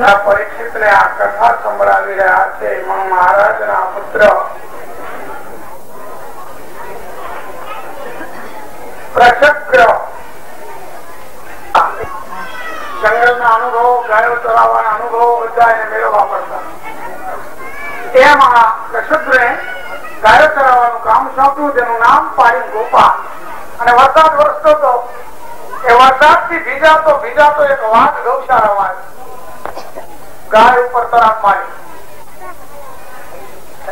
પરીક્ષિત ને આ કથા સંભળાવી રહ્યા છે. મહારાજ ના પુત્ર પ્રચક્ર જંગલ ના અનુભવો, ગાયો ચલાવવાના અનુભવો બધા એને મેળવવા પડતા એમાં કૃષ્ણે ગાયો ચલાવવાનું કામ સોંપ્યું, જેનું નામ પાડ્યું ગોપાલ. અને વરસાદ વરસતો હતો એ વરસાદથી ભીજાતો ભીજાતો એક વાઘ ગૌશાળામાં આવ્યો. ગાય ઉપર તરાપ મારી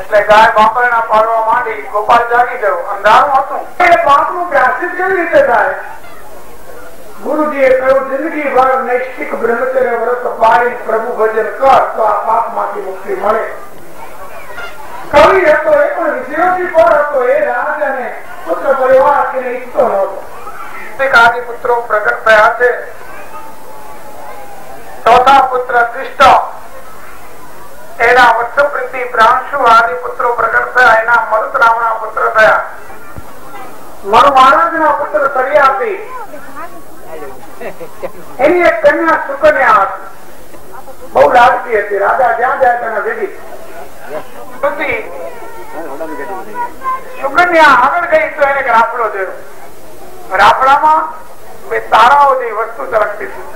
એટલે ગાય બાપરણા પાડવા માંડી ગોપાલ જાગી ગયો. અંધારું હતું. એ પાપનું પ્રાયશ્ચિત કેવી રીતે થાય? ગુરુજીએ કહ્યું, જિંદગી ભર નૈષ્ઠિક બ્રહ્મચર્ય વ્રત પાળી પ્રભુ ભજન કર, તો આ પાપમાંથી મુક્તિ મળે. કવિ હતો, એ પણ વિદ્યાર્થી પર હતો. એ રાજાને પુત્ર પરિવાર કે ઈચ્છતો નહોતો. પુત્રો પ્રગટ થયા છે. ચોથા પુત્ર કૃષ્ણ. એના વત્સપ્રીતિ પ્રાંશુ આદિ પુત્રો પ્રગટ થયા. એના મરુત રામના પુત્ર થયા. બહુ લાગતી હતી. રાજા જ્યાં જાય તેના ભેગી. સુકન્યા આગળ ગઈ તો એને રાફડો થયો રાફડામાં બે તારાઓ જેવી વસ્તુ ચળકતી હતી.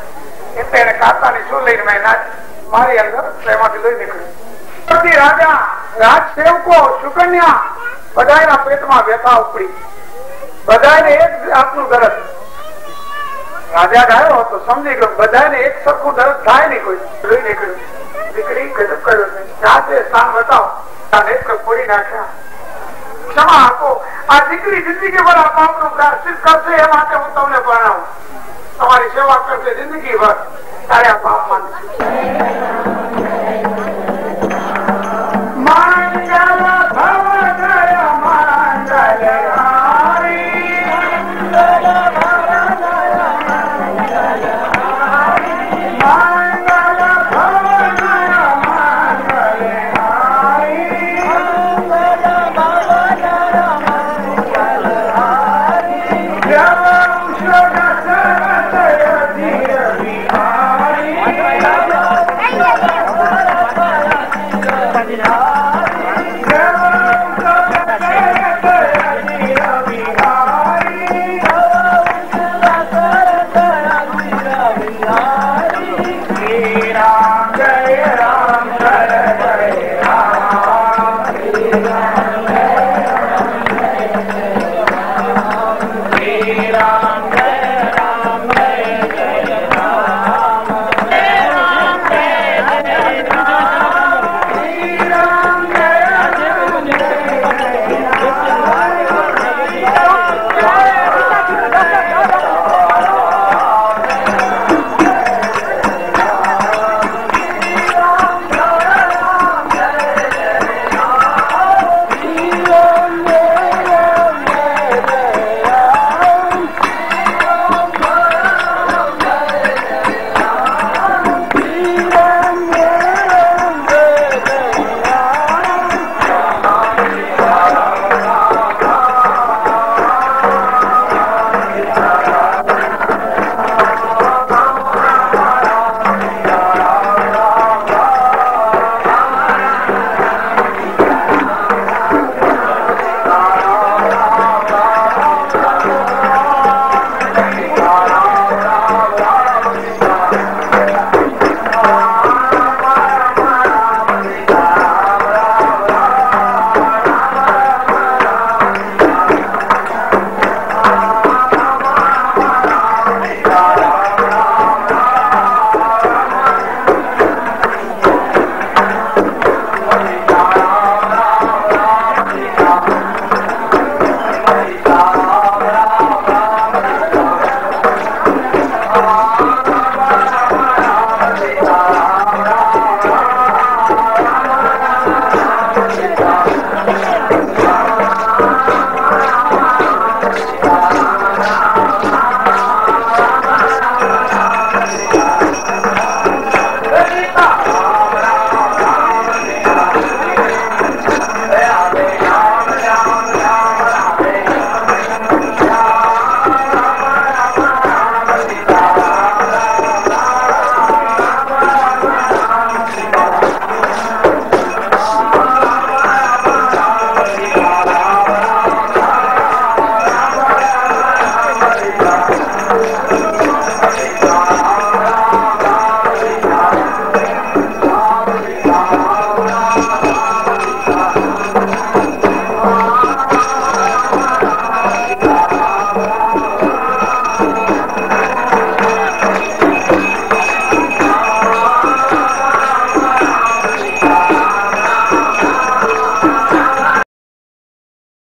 એટલે એને કાતાની શું લઈને મેં મારી અંદર એમાંથી લઈ નીકળ્યું રાજા રાજ સેવકો સુકન્યા બધાના પેટમાં વ્યથા ઉપડી. બધાને એક જાતનું દરદ. રાજા ગાયો હતો, સમજી ગયો બધાને એક સરખું દરદ થાય નહીં કોઈ. લઈ નીકળ્યું દીકરી ગજબ કર્યો જાતે સ્થાન બતાવો. નેત્ર નાખ્યા. ક્ષમા આપો આ દીકરી જિંદગી ભર આ પાપનું પ્રાયશ્ચિત કરશે એ માટે હું તમને ભણાવું તમારી સેવા કરશે જિંદગી ભર. તારે આ પાપ માનશે